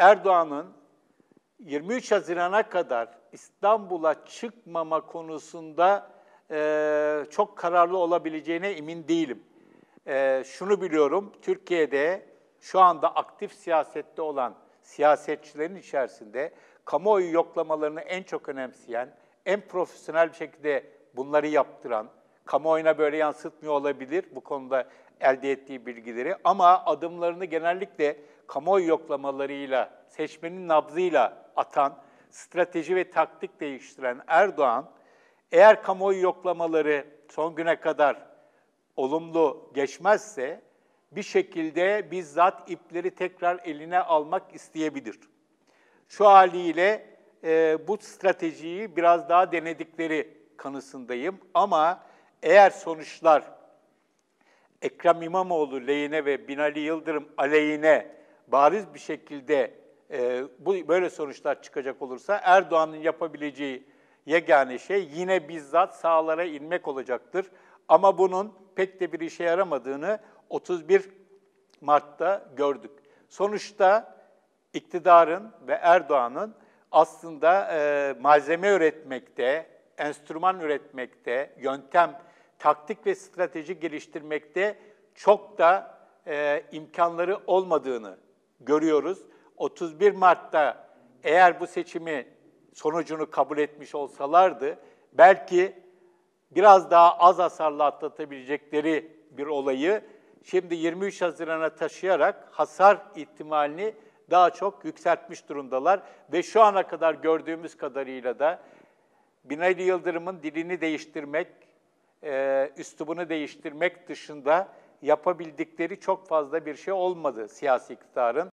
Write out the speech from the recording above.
Erdoğan'ın 23 Haziran'a kadar İstanbul'a çıkmama konusunda e, çok kararlı olabileceğine emin değilim. E, şunu biliyorum, Türkiye'de şu anda aktif siyasette olan siyasetçilerin içerisinde kamuoyu yoklamalarını en çok önemseyen, en profesyonel bir şekilde bunları yaptıran, kamuoyuna böyle yansıtmıyor olabilir bu konuda elde ettiği bilgileri ama adımlarını genellikle kamuoyu yoklamalarıyla, seçmenin nabzıyla atan, strateji ve taktik değiştiren Erdoğan, eğer kamuoyu yoklamaları son güne kadar olumlu geçmezse bir şekilde bizzat ipleri tekrar eline almak isteyebilir. Şu haliyle e, bu stratejiyi biraz daha denedikleri kanısındayım ama eğer sonuçlar Ekrem İmamoğlu lehine ve Binali Yıldırım aleyhine bariz bir şekilde e, bu böyle sonuçlar çıkacak olursa Erdoğan'ın yapabileceği yegane şey yine bizzat sahalara inmek olacaktır. Ama bunun pek de bir işe yaramadığını 31 Mart'ta gördük. Sonuçta iktidarın ve Erdoğan'ın aslında e, malzeme üretmekte, enstrüman üretmekte, yöntem, taktik ve strateji geliştirmekte çok da e, imkanları olmadığını görüyoruz. 31 Mart'ta eğer bu seçimi sonucunu kabul etmiş olsalardı belki biraz daha az hasarla atlatabilecekleri bir olayı şimdi 23 Haziran'a taşıyarak hasar ihtimalini daha çok yükseltmiş durumdalar ve şu ana kadar gördüğümüz kadarıyla da Binali Yıldırım'ın dilini değiştirmek, e, üslubunu değiştirmek dışında yapabildikleri çok fazla bir şey olmadı siyasi iktidarın.